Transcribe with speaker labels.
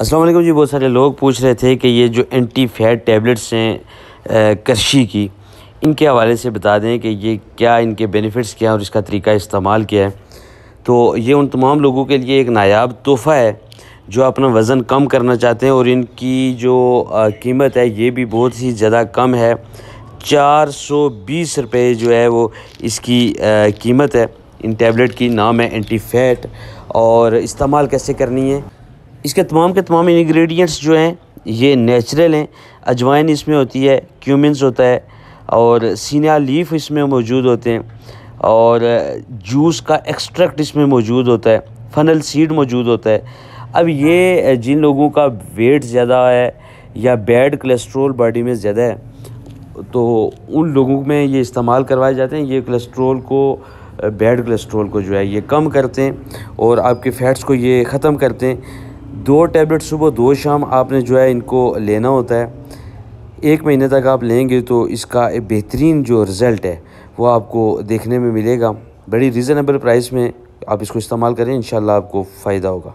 Speaker 1: वालेकुम जी, बहुत सारे लोग पूछ रहे थे कि ये जो एंटी फैट टैबलेट्स हैं करशी की, इनके हवाले से बता दें कि ये क्या, इनके बेनिफिट्स क्या हैं और इसका तरीका इस्तेमाल क्या है। तो ये उन तमाम लोगों के लिए एक नायाब तोहफ़ा है, जो अपना वज़न कम करना चाहते हैं और इनकी जो कीमत है, ये भी बहुत ही ज़्यादा कम है। चार सौ बीस रुपये जो है वो इसकी कीमत है। इन टैबलेट की नाम है एंटी फैट और इस्तेमाल कैसे करनी है? इसके तमाम के तमाम इन्ग्रीडियंट्स जो हैं, ये नेचुरल हैं। अजवाइन इसमें होती है क्यूमिनस होता है और सीना लीफ इसमें मौजूद होते हैं और जूस का एक्सट्रैक्ट इसमें मौजूद होता है फनल सीड मौजूद होता है। अब ये जिन लोगों का वेट ज़्यादा है या बैड कोलेस्ट्रोल बॉडी में ज़्यादा है तो उन लोगों में ये इस्तेमाल करवाए जाते हैं। ये कोलेस्ट्रोल को बैड कोलेस्ट्रोल को जो है, ये कम करते हैं और आपके फ़ैट्स को ये ख़त्म करते हैं। दो टैबलेट सुबह, दो शाम आपने जो है इनको लेना होता है। एक महीने तक आप लेंगे तो इसका बेहतरीन जो रिज़ल्ट है, वो आपको देखने में मिलेगा। बड़ी रीज़नेबल प्राइस में आप इसको इस्तेमाल करें इन आपको फ़ायदा होगा।